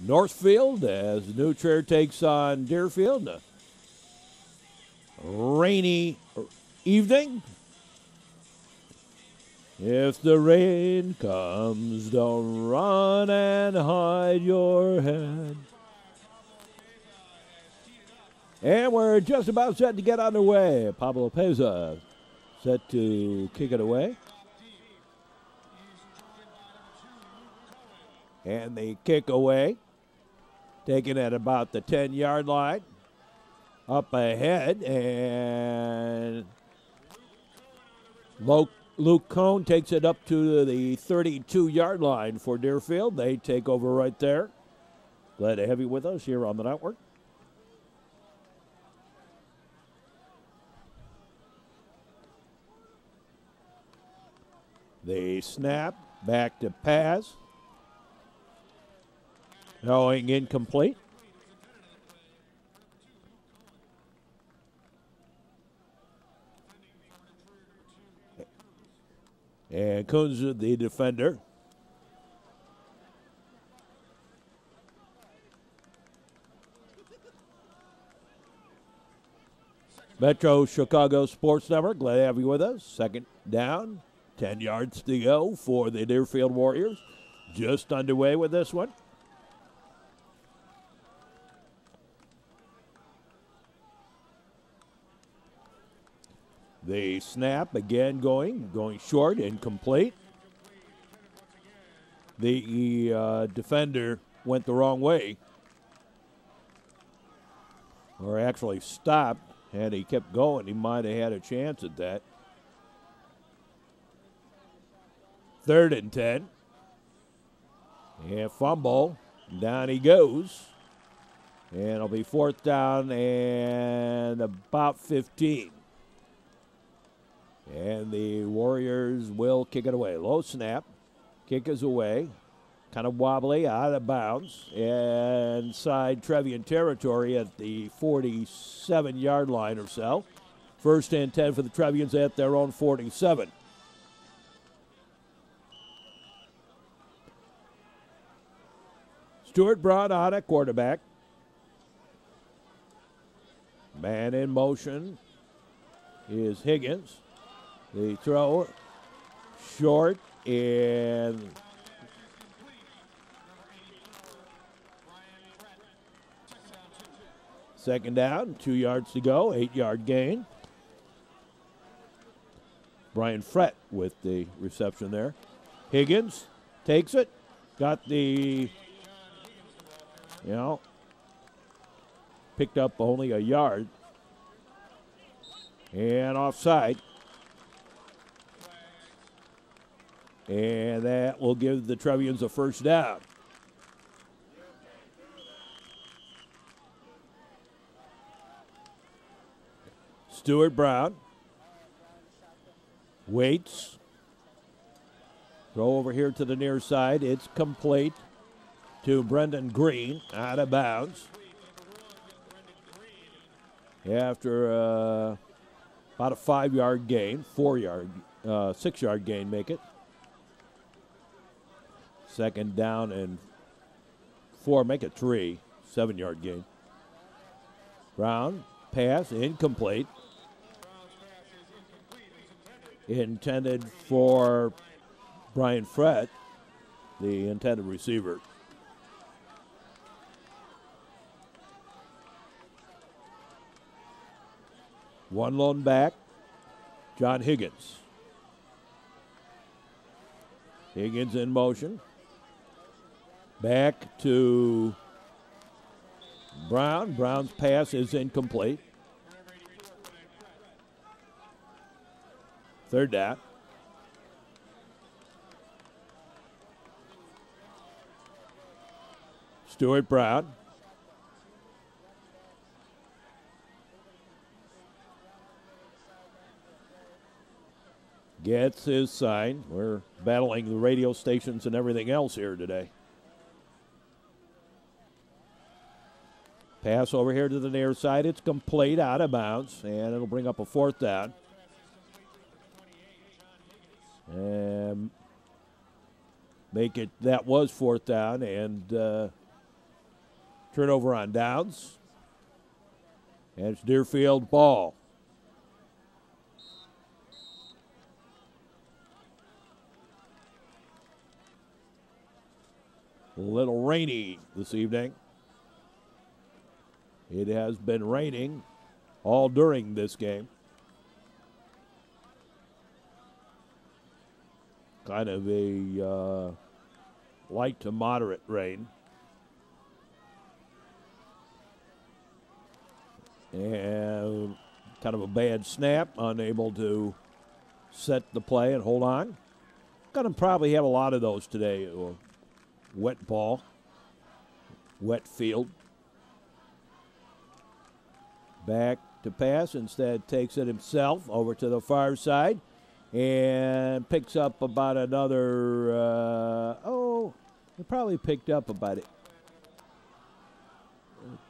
Northfield as the New Trier takes on Deerfield. A rainy evening. If the rain comes, don't run and hide your head. And we're just about set to get underway. Pablo Peza set to kick it away. And the kick away, taken at about the 10 yard line. Up ahead, and Luke, Cohn takes it up to the 32 yard line for Deerfield. They take over right there. Glad to have you with us here on the network. The snap back to pass. Going incomplete. And Coons, the defender. Metro Chicago Sports Network, glad to have you with us. Second down, 10 yards to go for the Deerfield Warriors. Just underway with this one. The snap again going, going short, incomplete. The uh, defender went the wrong way, or actually stopped. Had he kept going, he might have had a chance at that. Third and 10. And fumble. Down he goes. And it'll be fourth down and about 15. And the Warriors will kick it away. Low snap. Kick is away. Kind of wobbly, out of bounds. Inside Trevian territory at the 47 yard line or so. First and 10 for the Trevians at their own 47. Stuart Brown on at quarterback. Man in motion is Higgins. The throw short and second down, two yards to go, eight yard gain. Brian Frett with the reception there. Higgins takes it, got the, you know, picked up only a yard. And offside. And that will give the Trevians a first down. Stuart Brown waits. Throw over here to the near side. It's complete to Brendan Green out of bounds. After uh, about a five yard gain, four yard, uh, six yard gain, make it. Second down and four, make it three. Seven yard gain. Brown, pass, incomplete. Intended for Brian Frett, the intended receiver. One lone back, John Higgins. Higgins in motion. Back to Brown. Brown's pass is incomplete. Third down. Stuart Brown. Gets his sign. We're battling the radio stations and everything else here today. Pass over here to the near side. It's complete out of bounds, and it'll bring up a fourth down. And make it that was fourth down, and uh, Turnover on downs. And it's Deerfield ball. A little rainy this evening. It has been raining all during this game. Kind of a uh, light to moderate rain. And kind of a bad snap, unable to set the play and hold on. Going to probably have a lot of those today. Wet ball, wet field. Back to pass. Instead, takes it himself over to the far side and picks up about another. Uh, oh, he probably picked up about it.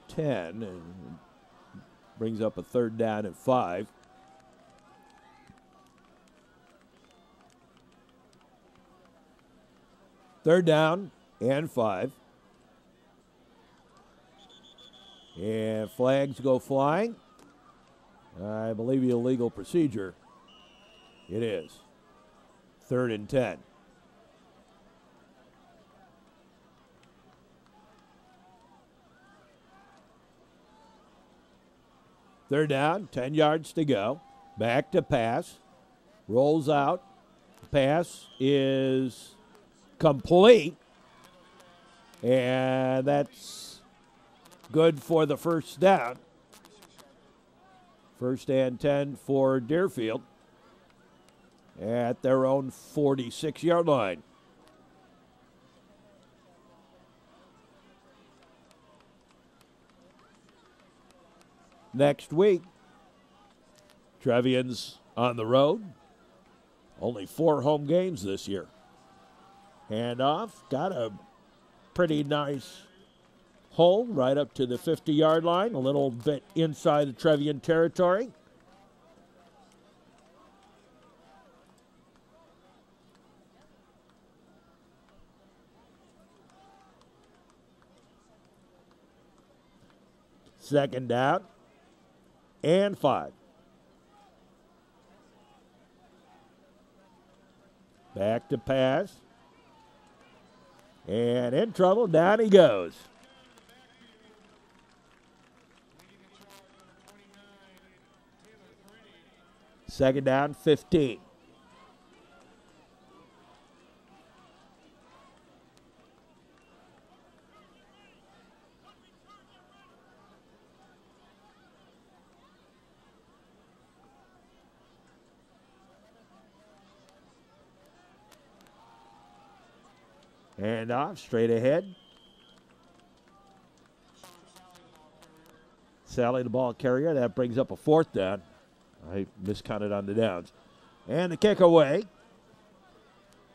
10 and brings up a third down and five. Third down and five. And flags go flying. I believe the illegal procedure. It is. Third and 10. Third down, 10 yards to go. Back to pass. Rolls out. Pass is complete. And that's good for the first down. First and 10 for Deerfield at their own 46 yard line. Next week, Trevian's on the road. Only four home games this year. Handoff, got a pretty nice hole right up to the 50 yard line, a little bit inside the Trevian territory. Second down and five. Back to pass. And in trouble, down he goes. Second down, 15. And off, straight ahead. Sally, the ball carrier. That brings up a fourth down. I miscounted on the downs. And the kick away.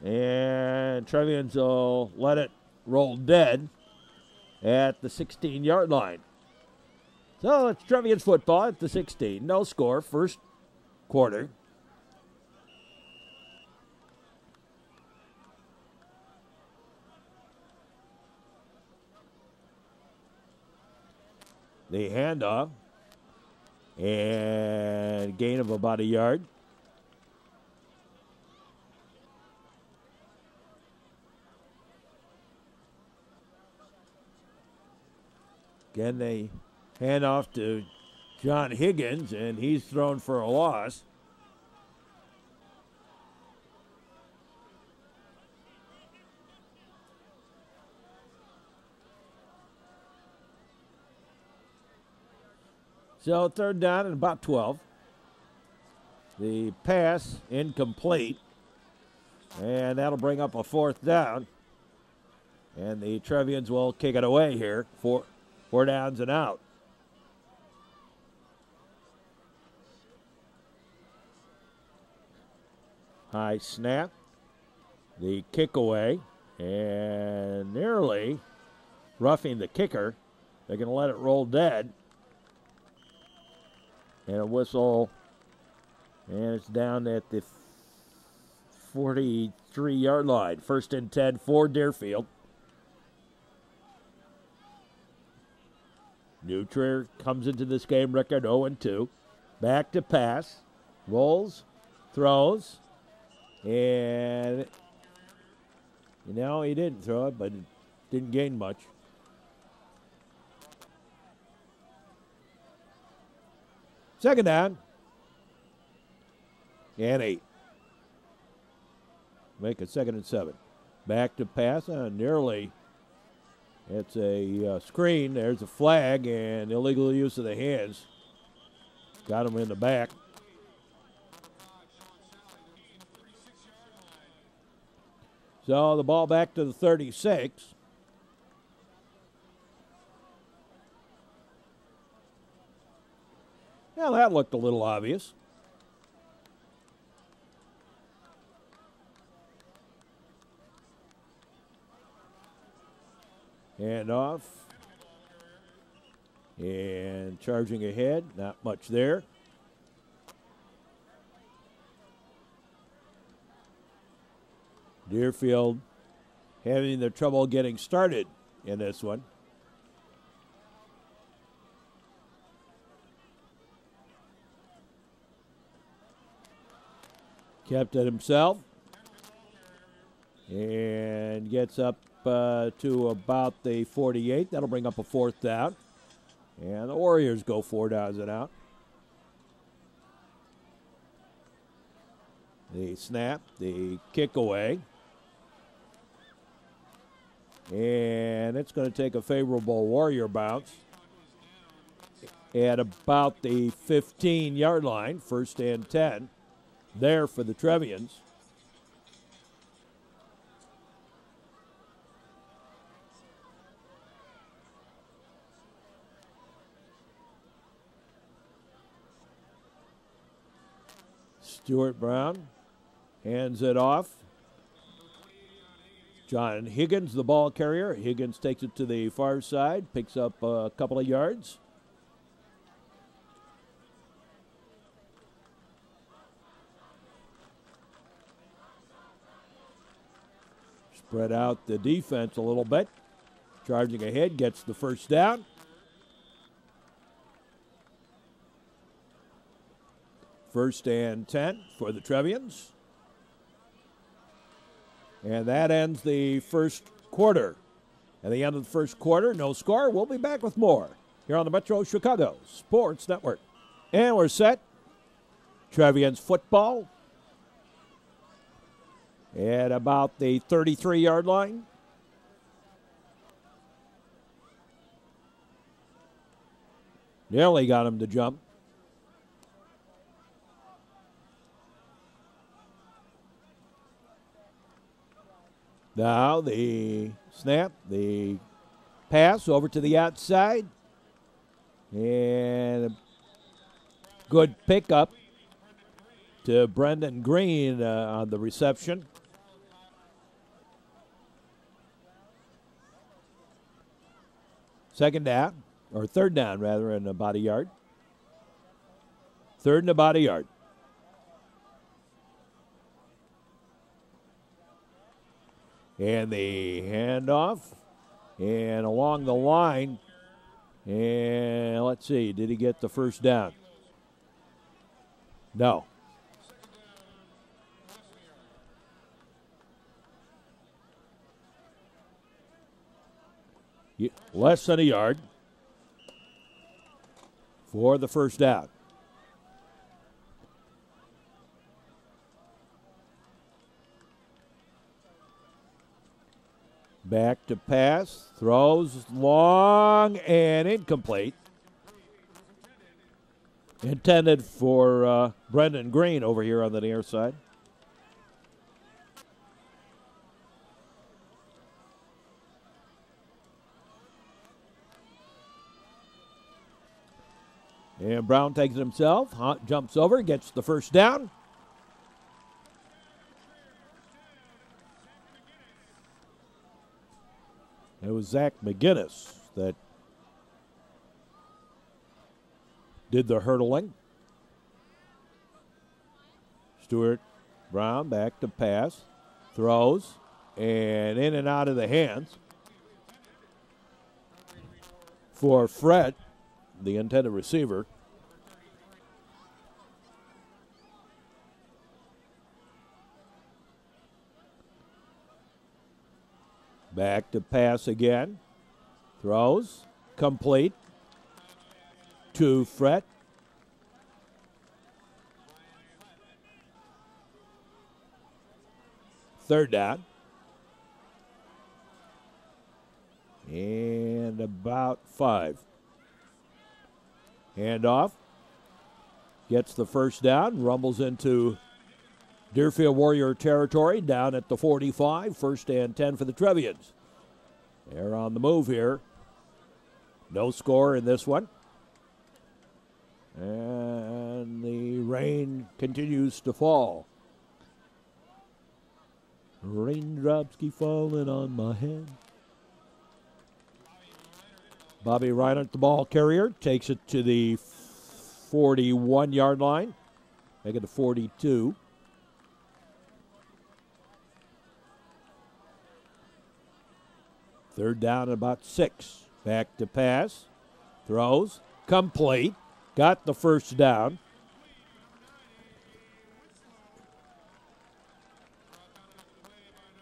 And Trevians will let it roll dead at the 16 yard line. So it's Trevians football at the 16. No score, first quarter. the handoff and gain of about a yard. Again, they hand off to John Higgins, and he's thrown for a loss. So third down and about 12. The pass incomplete. And that'll bring up a fourth down. And the Trevians will kick it away here. Four, four downs and out. High snap. The kick away. And nearly roughing the kicker. They're going to let it roll dead and a whistle, and it's down at the 43 yard line. First and 10 for Deerfield. New Trier comes into this game record 0 2. Back to pass. Rolls, throws, and you know he didn't throw it, but it didn't gain much. Second down. And eight. Make it second and seven. Back to pass. Uh, nearly. It's a uh, screen. There's a flag and illegal use of the hands. Got him in the back. So the ball back to the 36. Now that looked a little obvious. Hand off. And charging ahead, not much there. Deerfield having the trouble getting started in this one. Kept it himself and gets up uh, to about the 48. That'll bring up a fourth down. And the Warriors go four downs and out. The snap, the kick away. And it's going to take a favorable Warrior bounce at about the 15 yard line, first and 10 there for the Trevians. Stuart Brown hands it off. John Higgins, the ball carrier. Higgins takes it to the far side, picks up a couple of yards. Spread out the defense a little bit. Charging ahead, gets the first down. First and 10 for the Trevians. And that ends the first quarter. At the end of the first quarter, no score. We'll be back with more here on the Metro Chicago Sports Network. And we're set. Trevians football at about the 33 yard line. Nearly got him to jump. Now the snap, the pass over to the outside. And good pickup to Brendan Green uh, on the reception. Second down, or third down rather, in about a yard. Third and about a yard. And the handoff. And along the line. And let's see, did he get the first down? No. Less than a yard for the first down. Back to pass, throws long and incomplete. Intended for uh, Brendan Green over here on the near side. And Brown takes it himself, jumps over, gets the first down. It was Zach McGinnis that did the hurdling. Stuart Brown back to pass, throws, and in and out of the hands for Frett the intended receiver. Back to pass again. Throws. Complete. To Frett. Third down. And about five. Handoff. Gets the first down. Rumbles into Deerfield Warrior territory down at the 45. First and 10 for the Trevians. They're on the move here. No score in this one. And the rain continues to fall. Raindrops keep falling on my head. Bobby Reinert, the ball carrier, takes it to the 41 yard line. Make it to 42. Third down at about six. Back to pass. Throws. Complete. Got the first down.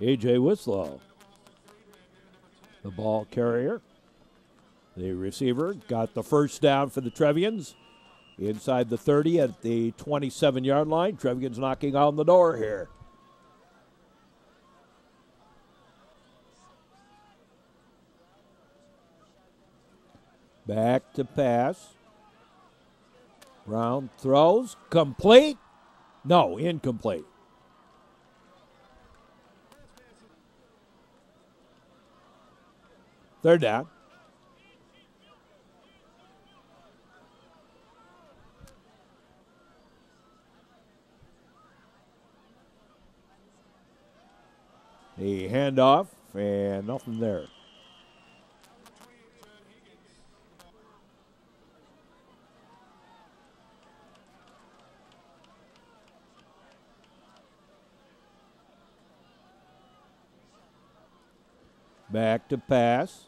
A.J. Wislow, the ball carrier. The receiver got the first down for the Trevians inside the 30 at the 27 yard line. Trevians knocking on the door here. Back to pass. Brown throws. Complete. No, incomplete. Third down. The handoff and nothing there. Back to pass.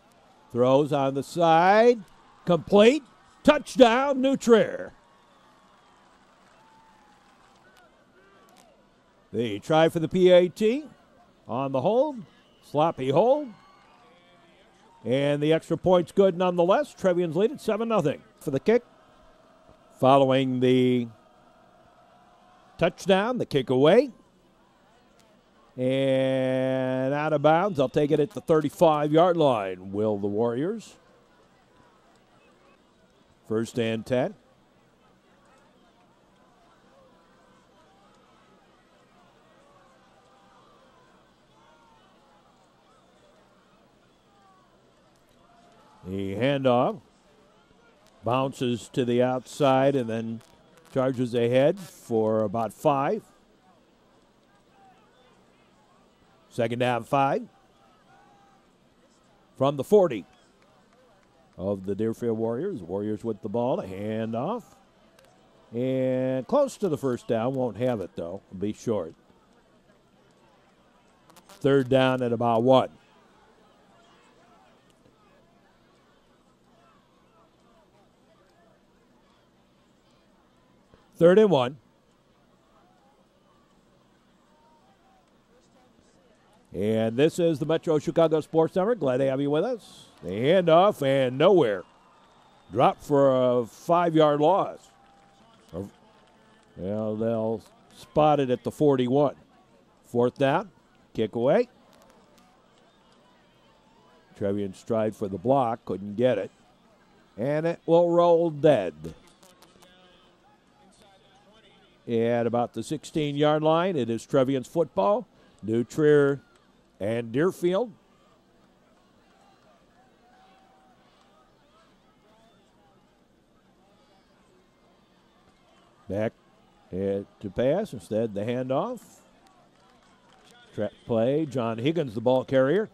Throws on the side. Complete. Touchdown, New Trier. The try for the PAT on the hold. Sloppy hold. And the extra point's good nonetheless. Trevians lead at 7 0 for the kick. Following the touchdown, the kick away. And out of bounds. I'll take it at the 35 yard line. Will the Warriors? First and 10. The handoff bounces to the outside and then charges ahead for about five. Second down, five. From the 40 of the Deerfield Warriors. Warriors with the ball. A handoff. And close to the first down. Won't have it, though. be short. Third down at about one. Third and one. And this is the Metro Chicago Sports Network. Glad to have you with us. The handoff and nowhere. Drop for a five yard loss. Well, they'll spot it at the 41. Fourth down. Kick away. Trevian stride for the block. Couldn't get it. And it will roll dead at about the 16 yard line. It is Trevian's football. New Trier and Deerfield. Back to pass. Instead, the handoff. Trap play. John Higgins, the ball carrier.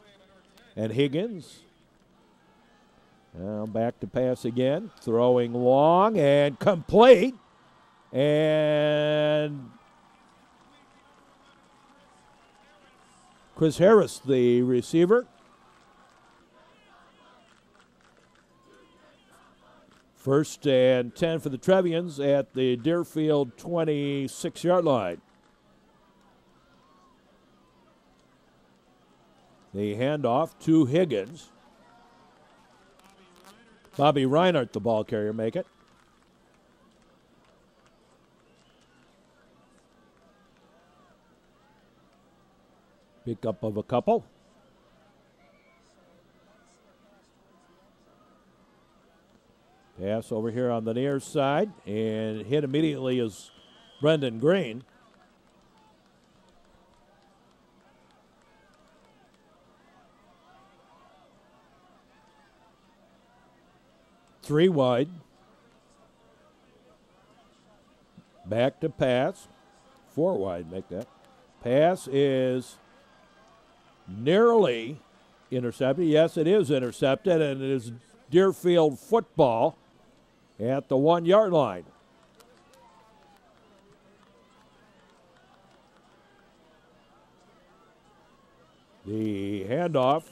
And Higgins now back to pass again. Throwing long and complete. And Chris Harris, the receiver. First and 10 for the Trevians at the Deerfield 26 yard line. The handoff to Higgins. Bobby Reinhardt, the ball carrier, make it. Pickup of a couple. Pass over here on the near side and hit immediately is Brendan Green. Three wide. Back to pass. Four wide, make that. Pass is nearly intercepted. Yes, it is intercepted, and it is Deerfield football at the one yard line. The handoff.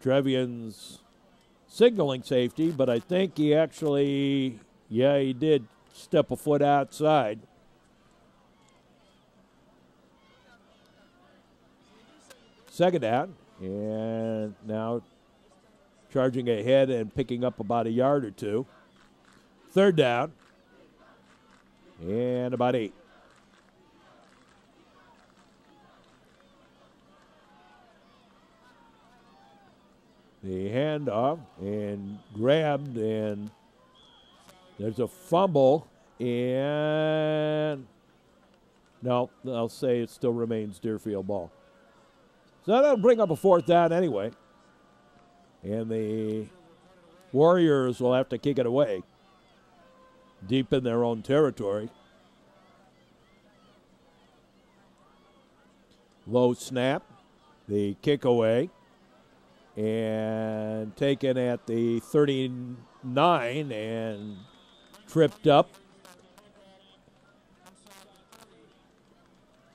Trevian's signaling safety, but I think he actually, yeah, he did step a foot outside. Second down, and now charging ahead and picking up about a yard or two. Third down, and about eight. The handoff and grabbed, and there's a fumble, and no, I'll say it still remains Deerfield ball. So that'll bring up a fourth down anyway. And the Warriors will have to kick it away deep in their own territory. Low snap, the kick away, and taken at the 39 and tripped up.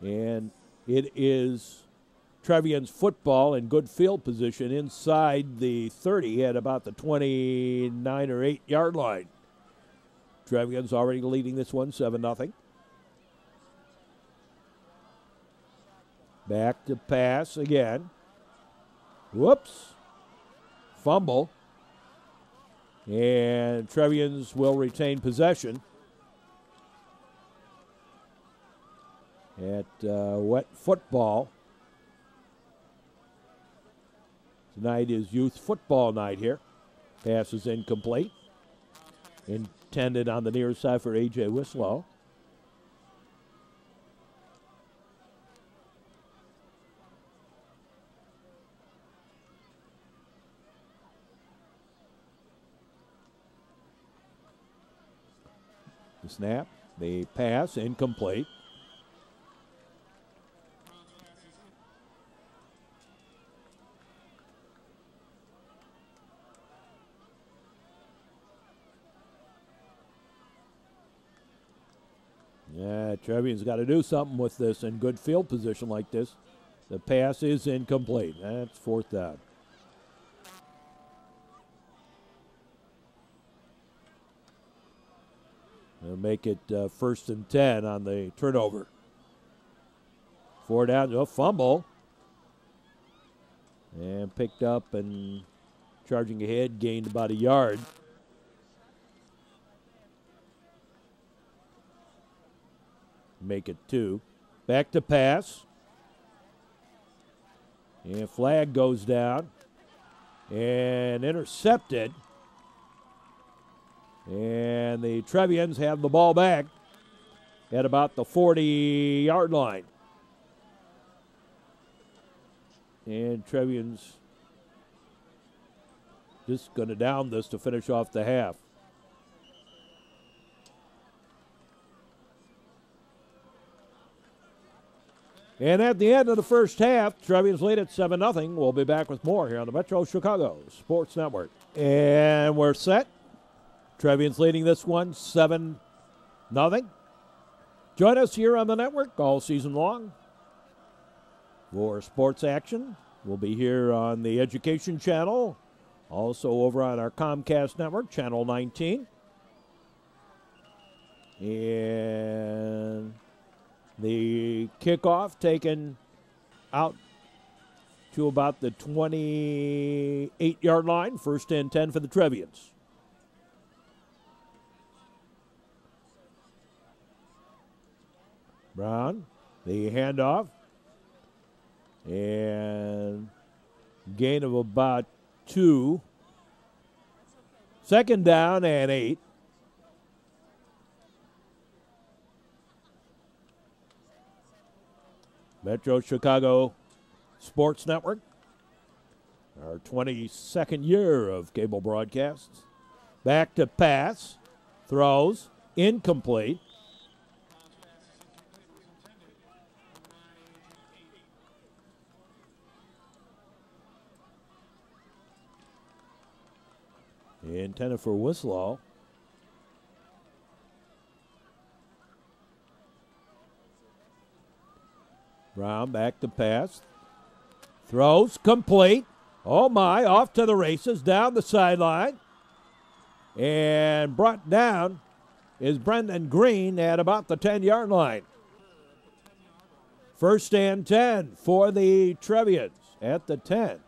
And it is Trevian's football in good field position inside the 30 at about the 29 or 8 yard line. Trevian's already leading this one 7 0. Back to pass again. Whoops. Fumble. And Trevians will retain possession. At uh, wet football. Tonight is youth football night here. Pass is incomplete. Intended on the near side for A.J. Wislow. The snap, the pass, incomplete. Trevian's got to do something with this in good field position like this. The pass is incomplete. That's fourth down. They'll make it uh, first and 10 on the turnover. Four down, a fumble. And picked up and charging ahead, gained about a yard. Make it two. Back to pass. And flag goes down. And intercepted. And the Trevians have the ball back at about the 40 yard line. And Trevians just going to down this to finish off the half. And at the end of the first half, Trevian's lead at 7 0. We'll be back with more here on the Metro Chicago Sports Network. And we're set. Trevian's leading this one 7 0. Join us here on the network all season long for sports action. We'll be here on the Education Channel Also over on our Comcast network, channel 19. And the kickoff taken out to about the 28 yard line. First and 10 for the Trevians. Brown, the handoff. And gain of about two. Second down and eight. Metro Chicago Sports Network, our 22nd year of cable broadcasts. Back to pass, throws, incomplete. Intended for Wislow. Brown back to pass. Throws complete. Oh my, off to the races, down the sideline. And brought down is Brendan Green at about the 10 yard line. First and 10 for the Trevians at the 10.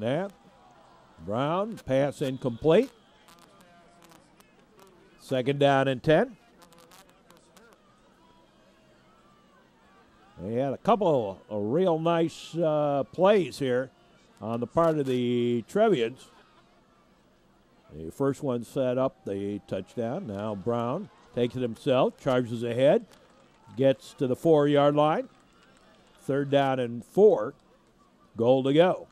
Snap. Brown, pass incomplete. Second down and 10. They had a couple of real nice uh, plays here on the part of the Trevians. The first one set up the touchdown. Now Brown takes it himself, charges ahead, gets to the four yard line. Third down and four. Goal to go.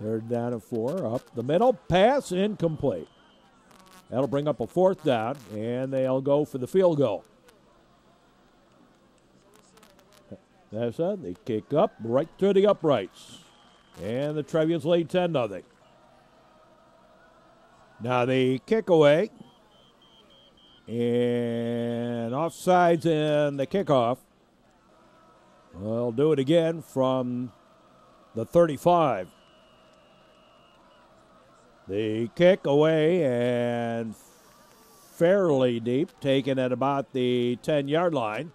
Third down and four. Up the middle. Pass incomplete. That'll bring up a fourth down, and they'll go for the field goal. That's it. They kick up right to the uprights. And the Trevians lead 10 0. Now the kick away. And offsides in the kickoff. They'll do it again from the 35. The kick away and fairly deep, taken at about the 10 yard line.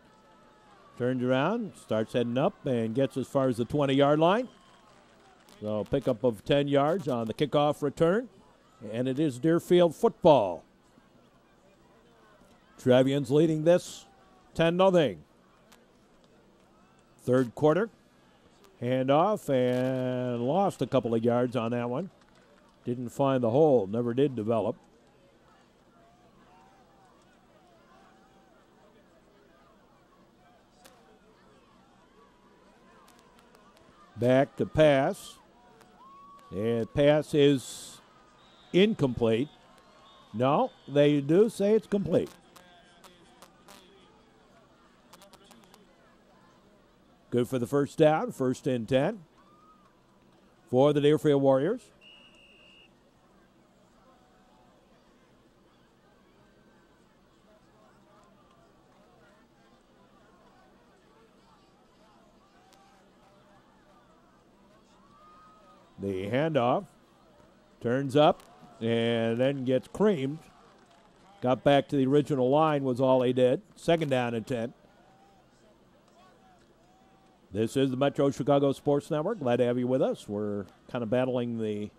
Turns around, starts heading up, and gets as far as the 20 yard line. So, pickup of 10 yards on the kickoff return. And it is Deerfield football. Trevians leading this 10 0. Third quarter. Handoff and lost a couple of yards on that one. Didn't find the hole, never did develop. Back to pass. And pass is incomplete. No, they do say it's complete. Good for the first down, first and 10 for the Deerfield Warriors. The handoff turns up and then gets creamed. Got back to the original line was all he did. Second down and 10. This is the Metro Chicago Sports Network. Glad to have you with us. We're kind of battling the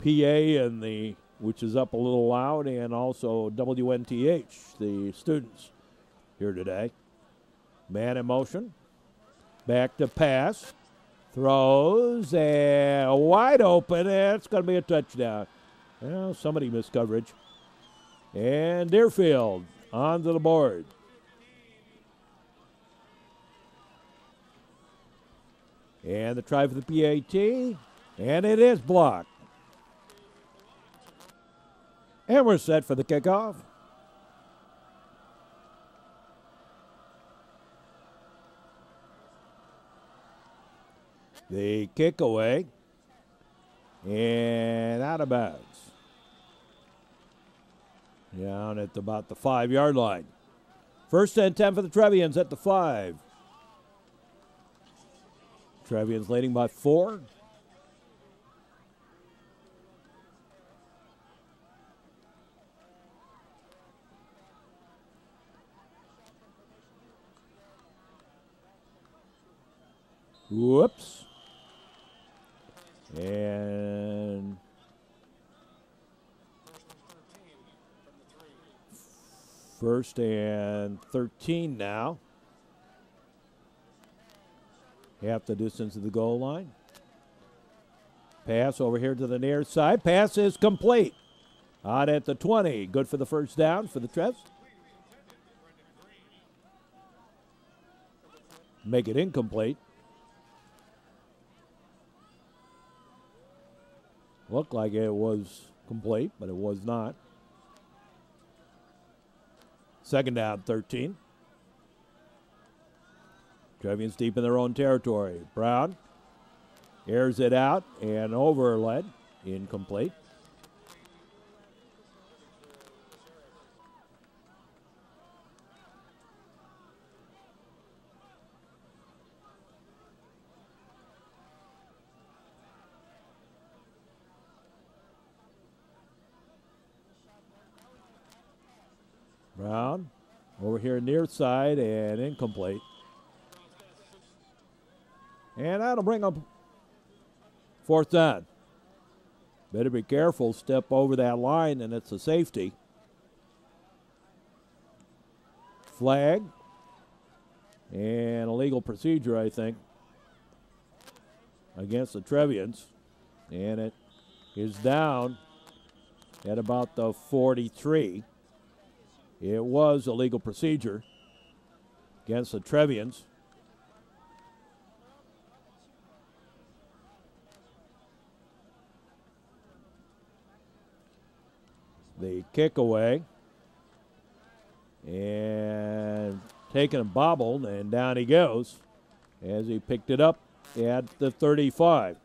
PA and the which is up a little loud, and also WNTH, the students here today. Man in motion. Back to pass. Throws and wide open. It's going to be a touchdown. Well, somebody missed coverage. And Deerfield onto the board. And the try for the PAT And it is blocked. And we're set for the kickoff. The kick away and out of bounds. Down at about the five yard line. First and 10 for the Trevians at the five. Trevians leading by four. Whoops. And first and 13 now. Half the distance of the goal line. Pass over here to the near side. Pass is complete. Out at the 20. Good for the first down for the Trevs. Make it incomplete. Looked like it was complete, but it was not. Second down, 13. Trevians deep in their own territory. Brown airs it out and overled. Incomplete. Brown over here near side and incomplete. And that'll bring up fourth down. Better be careful, step over that line, and it's a safety. Flag and a legal procedure, I think, against the Trevians. And it is down at about the 43. It was a legal procedure against the Trevians. The kick away. And taking a bobble, and down he goes as he picked it up at the 35.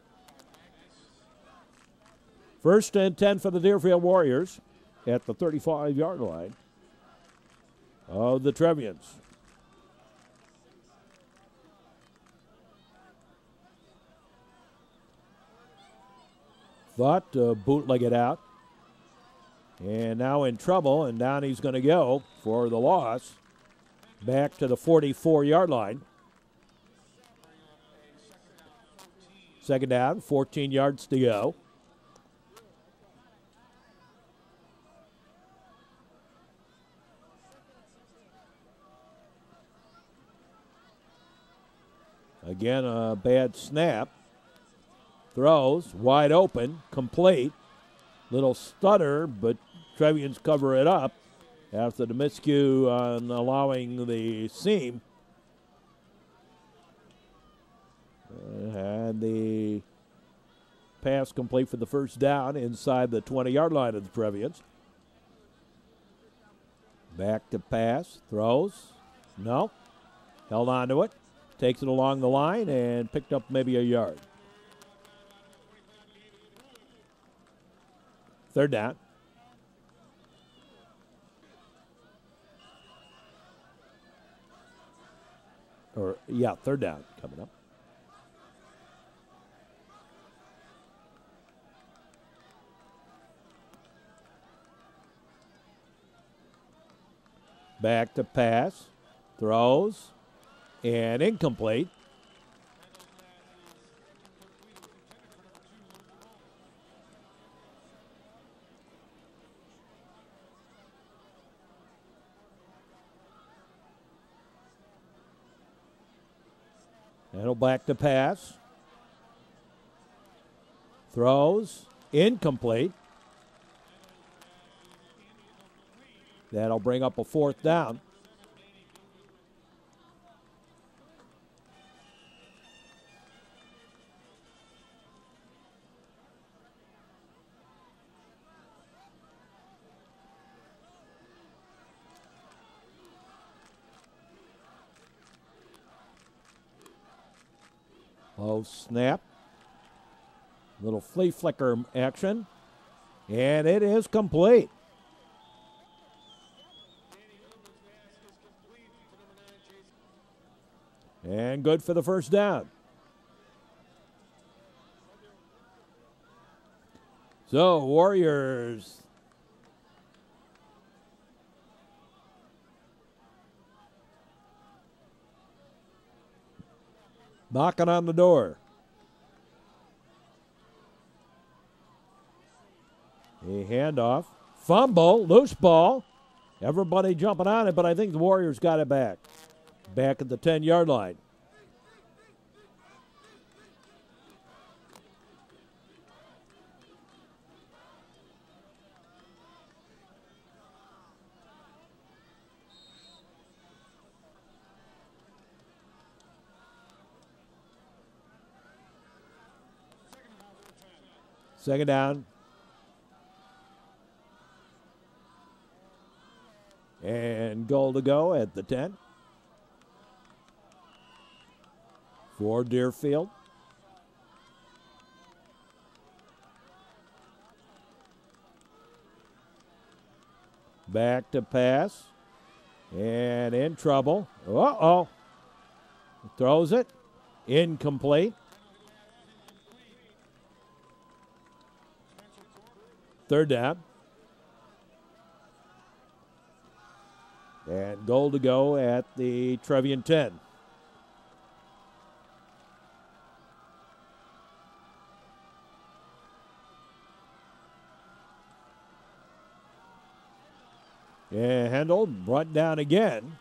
First and 10 for the Deerfield Warriors at the 35 yard line of the Trevians. Thought to bootleg it out. And now in trouble, and down he's going to go for the loss. Back to the 44 yard line. Second down, 14 yards to go. Again, a bad snap. Throws wide open, complete. Little stutter, but Trevians cover it up after the miscue on allowing the seam. And the pass complete for the first down inside the 20 yard line of the Trevians. Back to pass, throws. No. Held on to it. Takes it along the line and picked up maybe a yard. Third down. Or, yeah, third down coming up. Back to pass. Throws and incomplete. That'll back to pass. Throws. Incomplete. That'll bring up a fourth down. Snap. Little flea flicker action. And it is complete. And good for the first down. So, Warriors knocking on the door. A handoff, fumble, loose ball. Everybody jumping on it, but I think the Warriors got it back. Back at the 10 yard line. Second down. And goal to go at the 10. For Deerfield. Back to pass. And in trouble. Uh oh. Throws it. Incomplete. Third down. And goal to go at the Trevian 10. And Handel brought down again.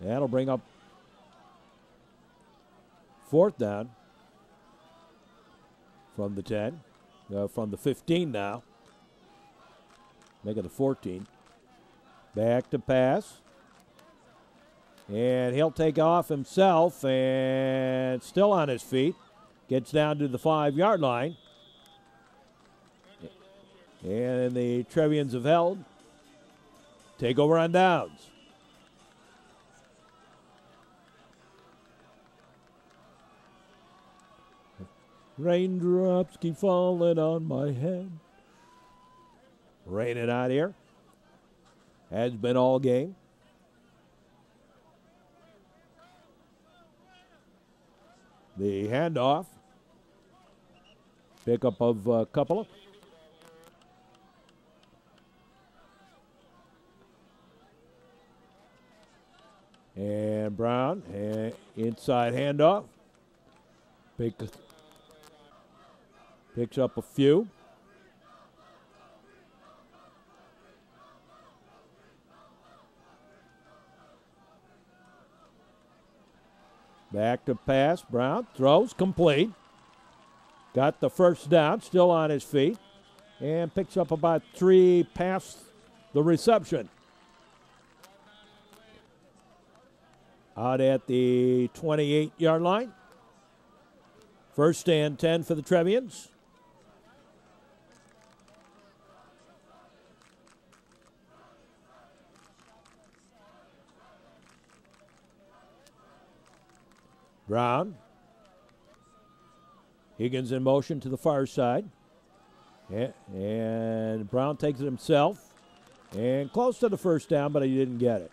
That'll bring up fourth down from the 10 uh, from the 15 now. Make it the 14. Back to pass. And he'll take off himself and still on his feet. Gets down to the five yard line. And the Trevians have held. Take over on downs. Raindrops keep falling on my head. Raining out here. Has been all game. The handoff. Pickup of a couple of. And Brown, and inside handoff. Pick Picks up a few. Back to pass. Brown throws complete. Got the first down, still on his feet, and picks up about three past the reception. Out at the 28 yard line. First and 10 for the Trevians. Brown. Higgins in motion to the far side. And Brown takes it himself. And close to the first down, but he didn't get it.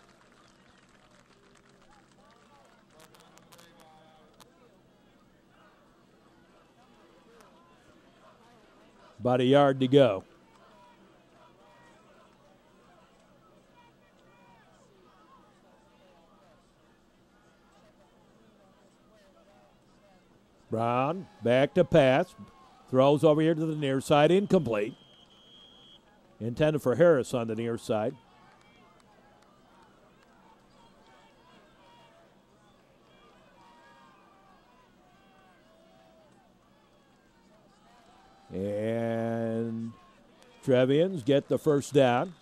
About a yard to go. Brown back to pass. Throws over here to the near side, incomplete. Intended for Harris on the near side. And Trevians get the first down.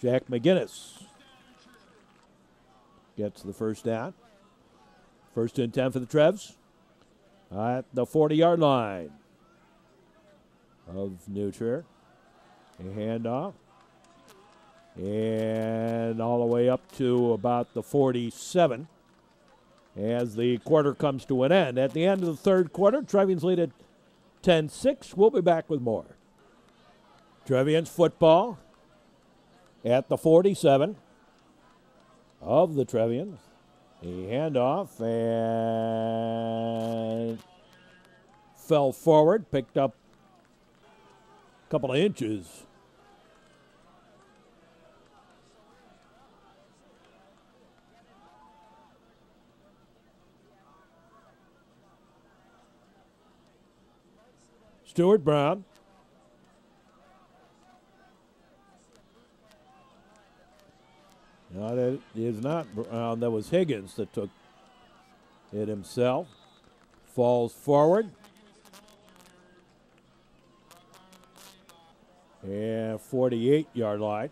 Jack McGinnis gets the first down. First and 10 for the Trevs at the 40 yard line of New Trier. A handoff. And all the way up to about the 47. as the quarter comes to an end. At the end of the third quarter, Trevian's lead at 10 6. We'll be back with more. Trevian's football at the 47 of the Trevians. The handoff and fell forward, picked up a couple of inches. Stuart Brown. No, that is not Brown. Uh, that was Higgins that took it himself. Falls forward. And 48 yard line.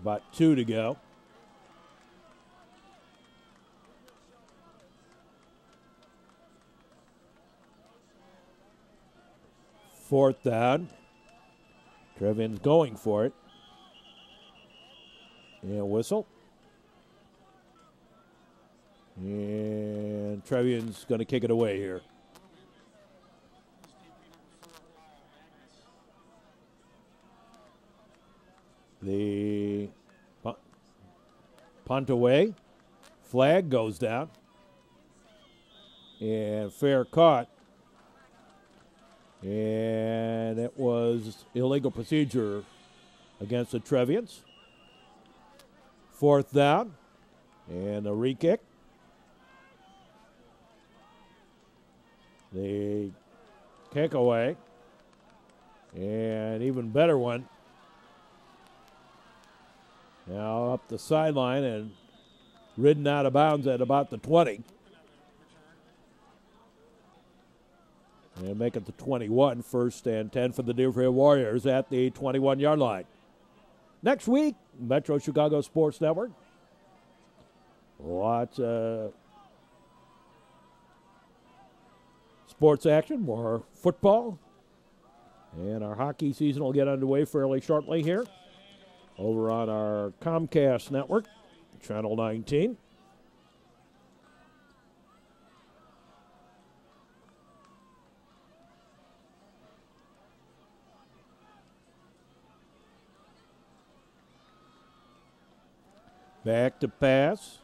About two to go. Fourth down. Trevian's going for it. And whistle. And Trevian's going to kick it away here. The punt away. Flag goes down. And fair caught. And it was illegal procedure against the Trevians. Fourth down. And a re kick. The kick away. And even better one. Now up the sideline and ridden out of bounds at about the 20. And make it the 21, first and 10 for the Deerfield Warriors at the 21 yard line. Next week, Metro Chicago Sports Network. Lots of sports action, more football. And our hockey season will get underway fairly shortly here over on our Comcast network, Channel 19. Back to pass.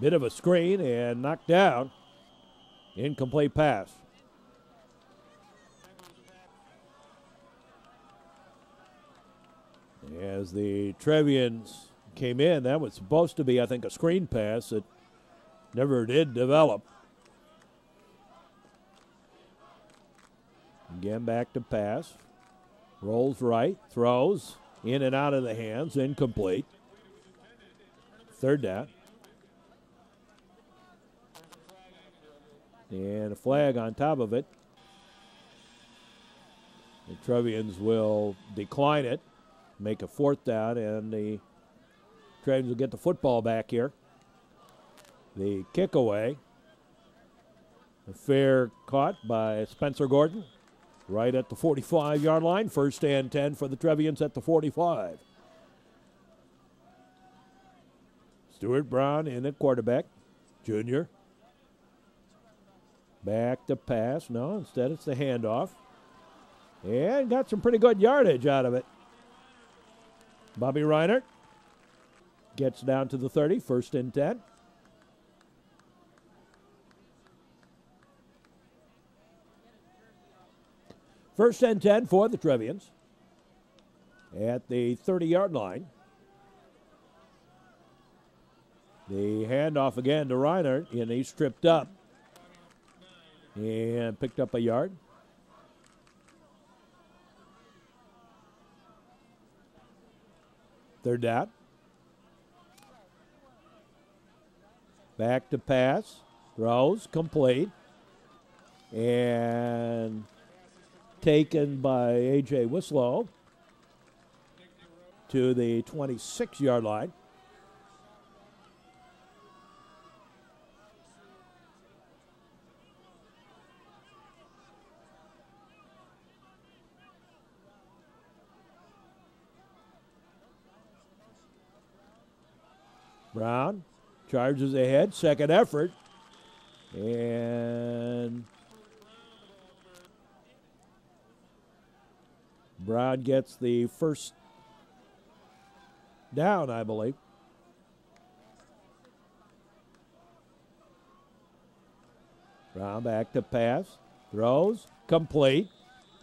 Bit of a screen and knocked down. Incomplete pass. As the Trevians came in, that was supposed to be, I think, a screen pass that never did develop. Again, back to pass. Rolls right, throws in and out of the hands, incomplete. Third down. And a flag on top of it. The Trevians will decline it make a fourth down, and the Trevians will get the football back here. The kick away. A fair caught by Spencer Gordon right at the 45 yard line. First and 10 for the Trevians at the 45. Stuart Brown in at quarterback, junior. Back to pass. No, instead it's the handoff. And got some pretty good yardage out of it. Bobby Reinert gets down to the 30, first and 10. First and 10 for the Trevians at the 30 yard line. The handoff again to Reinert, and he's stripped up and picked up a yard. Third down. Back to pass. Throws complete. And taken by A.J. Wislow to the 26 yard line. Brown charges ahead, second effort, and Brown gets the first down, I believe. Brown back to pass, throws, complete,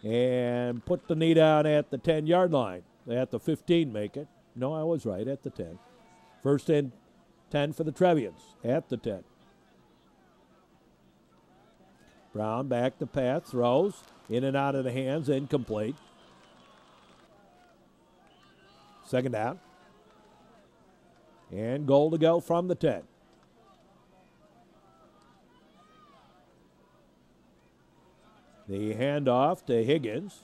and put the knee down at the 10 yard line. At the 15, make it. No, I was right, at the 10. First and 10 for the Trevians, at the 10. Brown back to pass, throws, in and out of the hands, incomplete. Second down. And goal to go from the 10. The handoff to Higgins.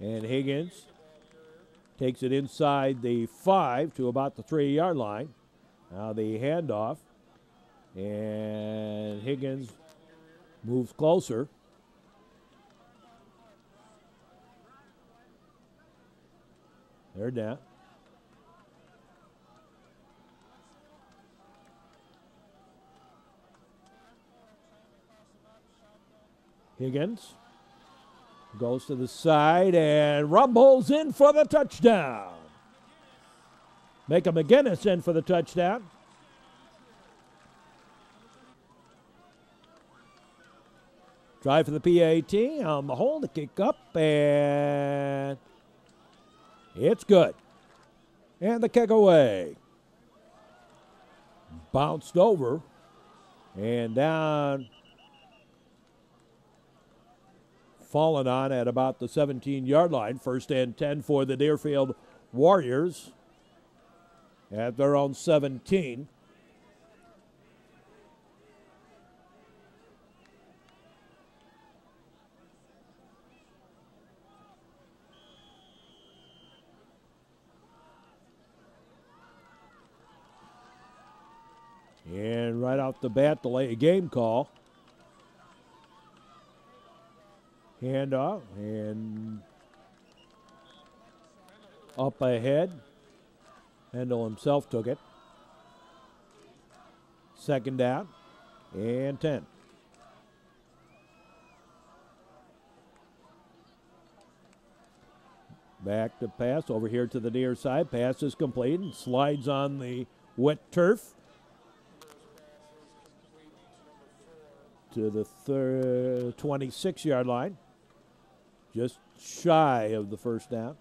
And Higgins takes it inside the five to about the three yard line. Now the handoff. And Higgins moves closer. They're down. Higgins goes to the side and rumbles in for the touchdown. Make a McGinnis in for the touchdown. Try for the PAT on um, the hole to kick up, and it's good. And the kick away. Bounced over and down fallen on at about the 17 yard line. First and 10 for the Deerfield Warriors at their own 17. And right off the bat, delay a game call. Handoff and up ahead. Hendel himself took it. Second down and 10. Back to pass over here to the near side. Pass is complete and slides on the wet turf. To the thir- 26 yard line just shy of the first down.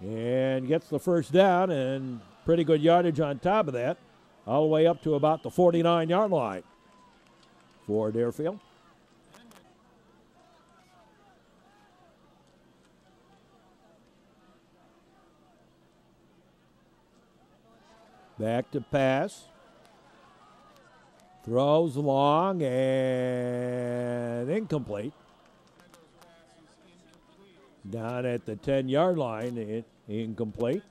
And gets the first down and pretty good yardage on top of that, all the way up to about the 49 yard line for Deerfield. Back to pass. Throws long and incomplete. Down at the 10 yard line, it, incomplete.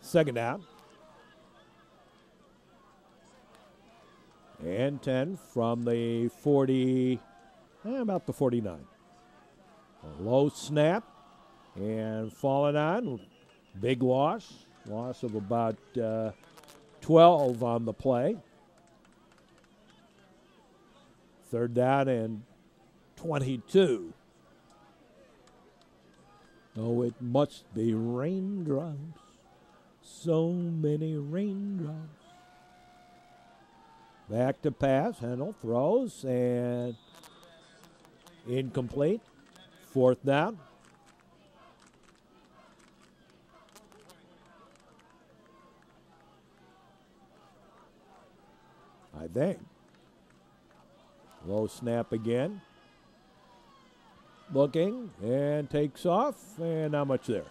Second down. And 10 from the 40, eh, about the 49. A low snap. And falling on, big loss, loss of about uh, 12 on the play. Third down and 22. Oh, it must be raindrops, so many raindrops. Back to pass, Hendel throws and incomplete. Fourth down. I think. Low snap again. Looking and takes off, and not much there.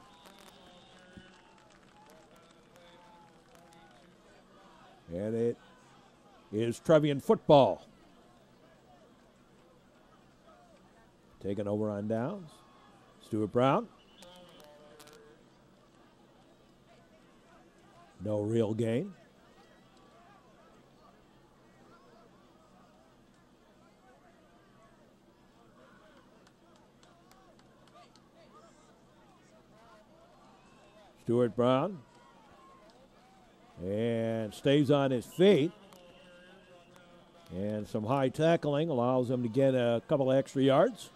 And it is Trevian football. Taken over on downs. Stuart Brown. No real gain. Stuart Brown. And stays on his feet. And some high tackling allows him to get a couple extra yards.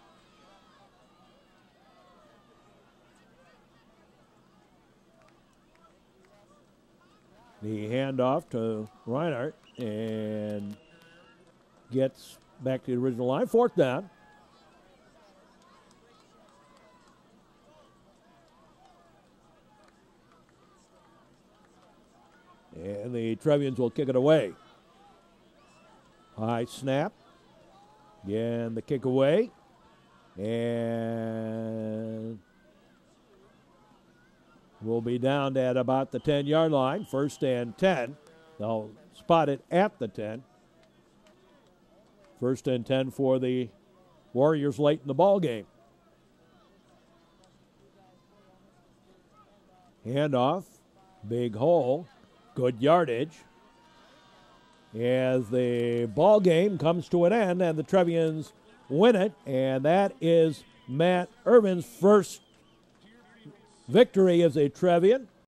The handoff to Reinert and gets back to the original line. Fourth down. And the Trevians will kick it away. High snap. Again, the kick away. And we'll be down at about the 10 yard line. First and 10. They'll spot it at the 10. First and 10 for the Warriors late in the ball game. Handoff. Big hole. Good yardage. As the ball game comes to an end and the Trevians win it, and that is Matt Irvin's first victory as a Trevian.